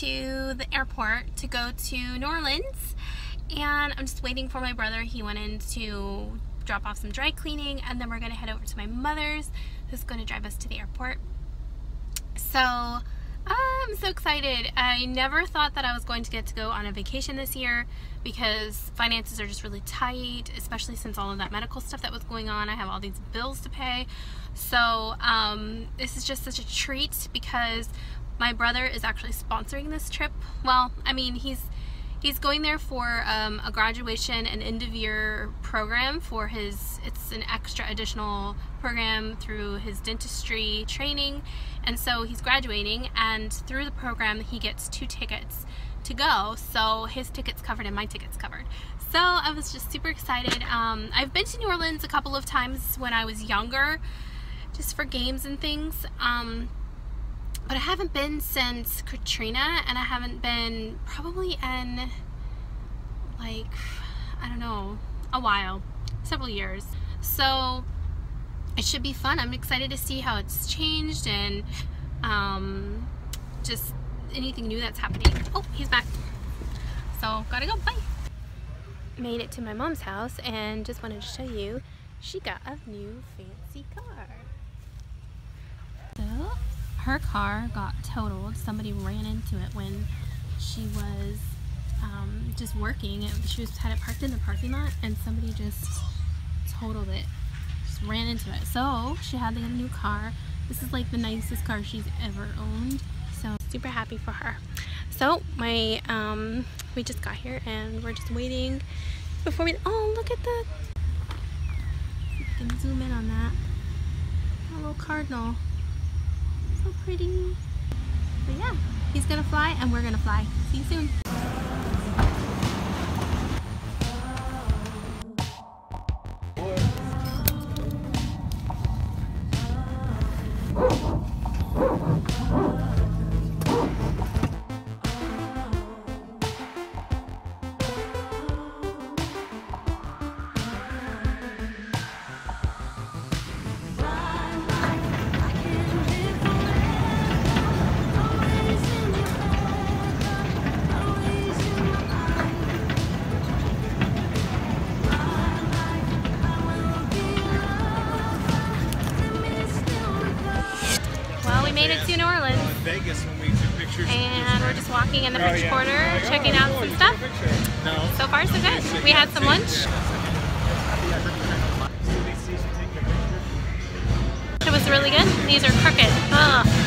to the airport to go to New Orleans and I'm just waiting for my brother. He went in to drop off some dry cleaning and then we're gonna head over to my mother's who's gonna drive us to the airport. So I'm so excited. I never thought that I was going to get to go on a vacation this year because finances are just really tight, especially since all of that medical stuff that was going on. I have all these bills to pay. So um, this is just such a treat because my brother is actually sponsoring this trip. Well, I mean, he's he's going there for um, a graduation and end of year program for his it's an extra additional program through his dentistry training. And so he's graduating and through the program he gets two tickets to go. So his ticket's covered and my ticket's covered. So I was just super excited. Um, I've been to New Orleans a couple of times when I was younger just for games and things. Um, but I haven't been since Katrina and I haven't been probably in like I don't know a while several years. So it should be fun. I'm excited to see how it's changed and um, just anything new that's happening. Oh he's back. So gotta go. Bye. Made it to my mom's house and just wanted to show you she got a new fancy car so her car got totaled. Somebody ran into it when she was um, just working. It, she was had it parked in the parking lot, and somebody just totaled it. Just ran into it. So she had get a new car. This is like the nicest car she's ever owned. So super happy for her. So my um, we just got here and we're just waiting before we. Oh, look at the. You can zoom in on that. A little cardinal so pretty. But yeah, he's gonna fly and we're gonna fly. See you soon. Vegas when we took pictures. And we're just walking in the Oh, French yeah. Quarter, Like, oh, checking out cool, some stuff. took a picture. No. So far, so good. We had some lunch. It was really good. These are crooked. Ugh.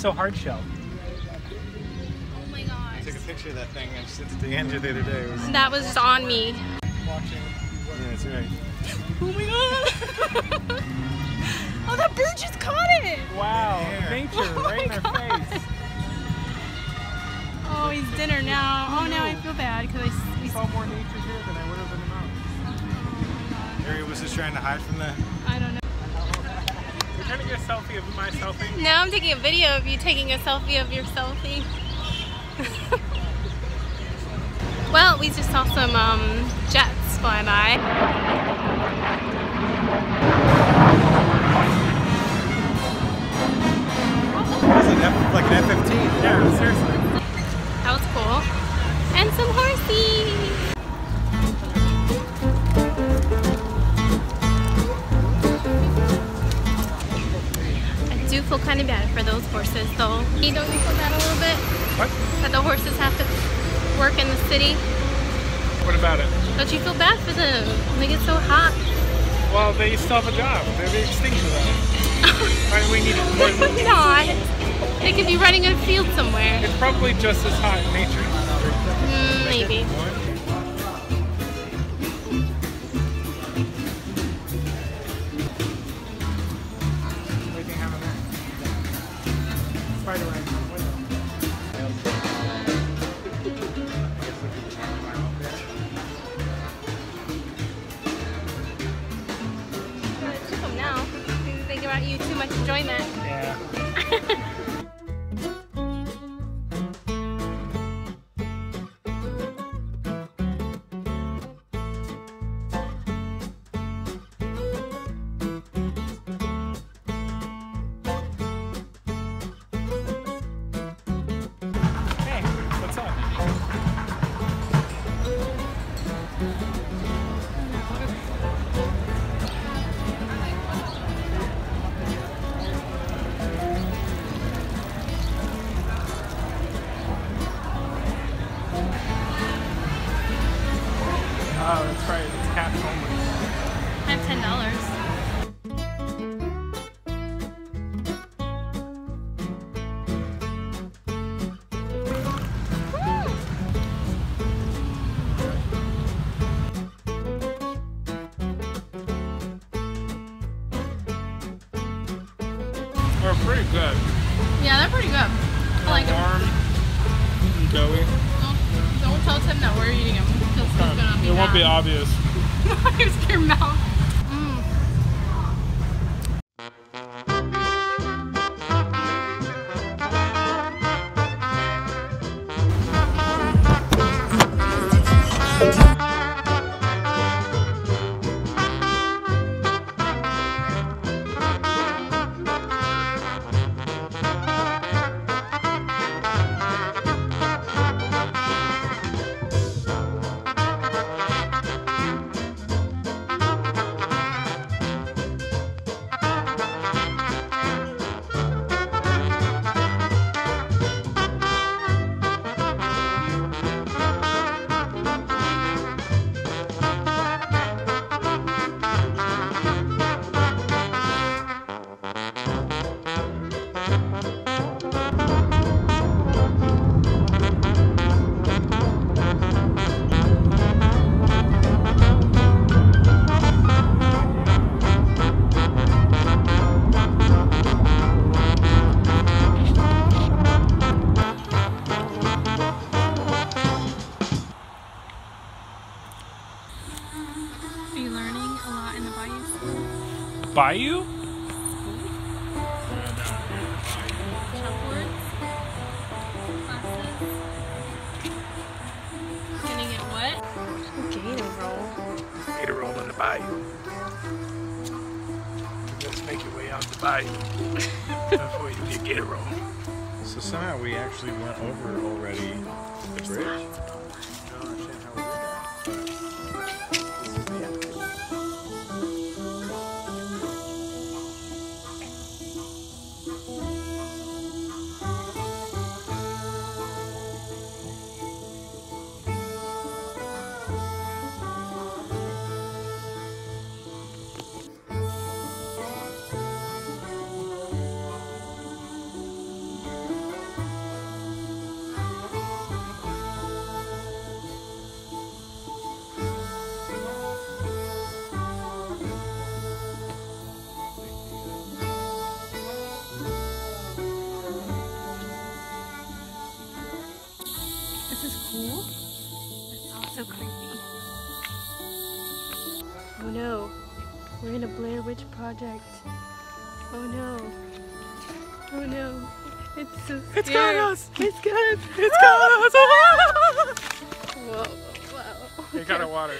So hard shell. Oh my I took a picture of that thing and sent it to Andrew the other day. Was That was on me. watching. Yeah, that's right. Oh my god. oh, that bird just caught it. Wow, Yeah. nature Oh right in my their God. face. Oh, he's dinner now. Oh, now I feel bad because I. I saw more nature here than I would have in the mountains. Oh Harry was just trying to hide from the. I don't know. You're trying to get a selfie of my selfie? Now I'm taking a video of you taking a selfie of your selfie. well, we just saw some um, jets fly by. It's an F, like an F-15. Yeah, seriously. Feel kind of bad for those horses though. You don't you feel bad a little bit? What? That the horses have to work in the city? What about it? Don't you feel bad for them? They get so hot. Well, they still have a job. They're the extinction though. right, we need it more than Not. They could be running in a field somewhere. It's probably just as hot in nature. Mm, maybe. Think you too much enjoyment. Yeah. good. Yeah, they're pretty good. I like them. Warm and doughy. Don't, don't tell Tim that we're eating them. Because he's gonna be It won't be obvious. Here's your mouth. Bayou. Let's make your way out the bayou before you get gator roll. So somehow we actually went over already the bridge. Oh no. We're in a Blair Witch Project. Oh no. Oh no. It's so scary. It's got us. It's got us. It's got us! Whoa, whoa. You got a water.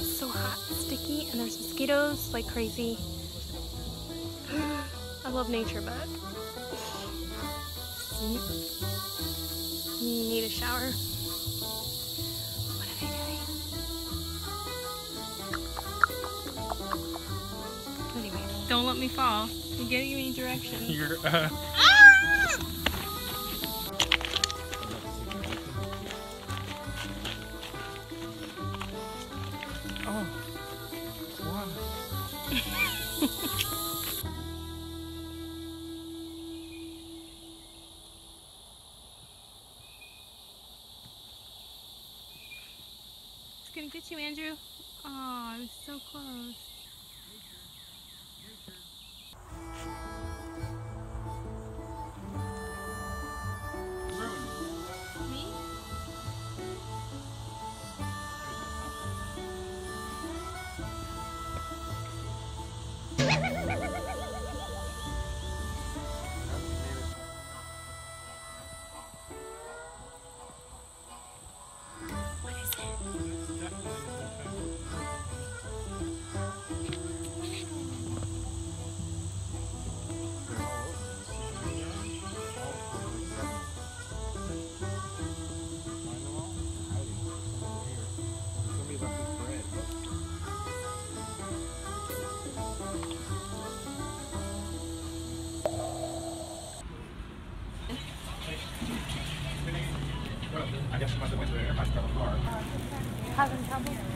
It's so hot, sticky, and there's mosquitoes like crazy. I love nature, but you need a shower. What doing? Anyway, don't let me fall. You get you any direction. You're, uh, gonna get you, Andrew. Oh, I was so close. There.